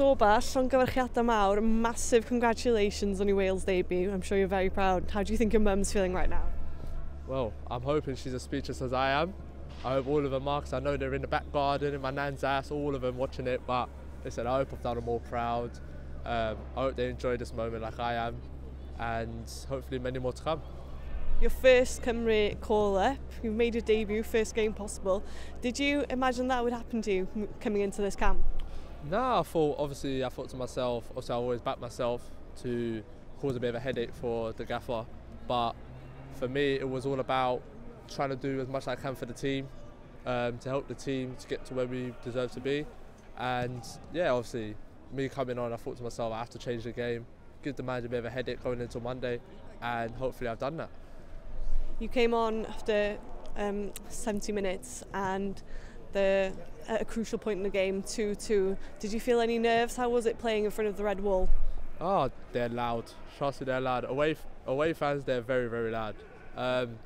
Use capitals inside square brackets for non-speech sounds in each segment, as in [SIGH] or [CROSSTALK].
so bell, llongyfarchiadau mawr, massive congratulations on your Wales debut. I'm sure you're very proud. How do you think your mum's feeling right now? Well, I'm hoping she's as speechless as I am. I hope all of them are, because I know they're in the back garden, in my nan's ass, all of them watching it. But listen, I hope I've done them all proud. Um, I hope they enjoy this moment like I am, and hopefully many more to come. Your first Cymru call-up, you've made your debut, first game possible. Did you imagine that would happen to you coming into this camp? No, I thought obviously I thought to myself, obviously I always back myself to cause a bit of a headache for the gaffer, but for me it was all about trying to do as much as I can for the team, um, to help the team to get to where we deserve to be, and yeah, obviously me coming on, I thought to myself I have to change the game, give the manager a bit of a headache going into Monday, and hopefully I've done that. You came on after um, 70 minutes and the at a crucial point in the game, 2-2. Did you feel any nerves? How was it playing in front of the red wall? Oh, they're loud. Me, they're loud. Away, away fans, they're very, very loud. Um,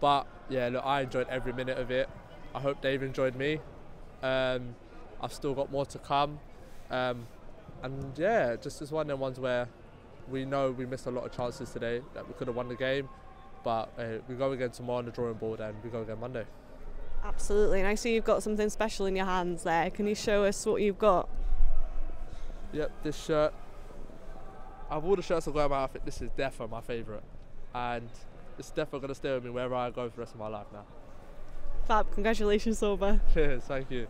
but yeah, look, I enjoyed every minute of it. I hope they've enjoyed me. Um, I've still got more to come. Um, and yeah, just as one of the ones where we know we missed a lot of chances today that we could have won the game. But uh, we go again tomorrow on the drawing board and we go again Monday. Absolutely. And I see you've got something special in your hands there. Can you show us what you've got? Yep, this shirt. Of all the shirts I've got in my outfit, this is definitely my favourite. And it's definitely going to stay with me wherever I go for the rest of my life now. Fab, congratulations, Sorba. [LAUGHS] Cheers, thank you.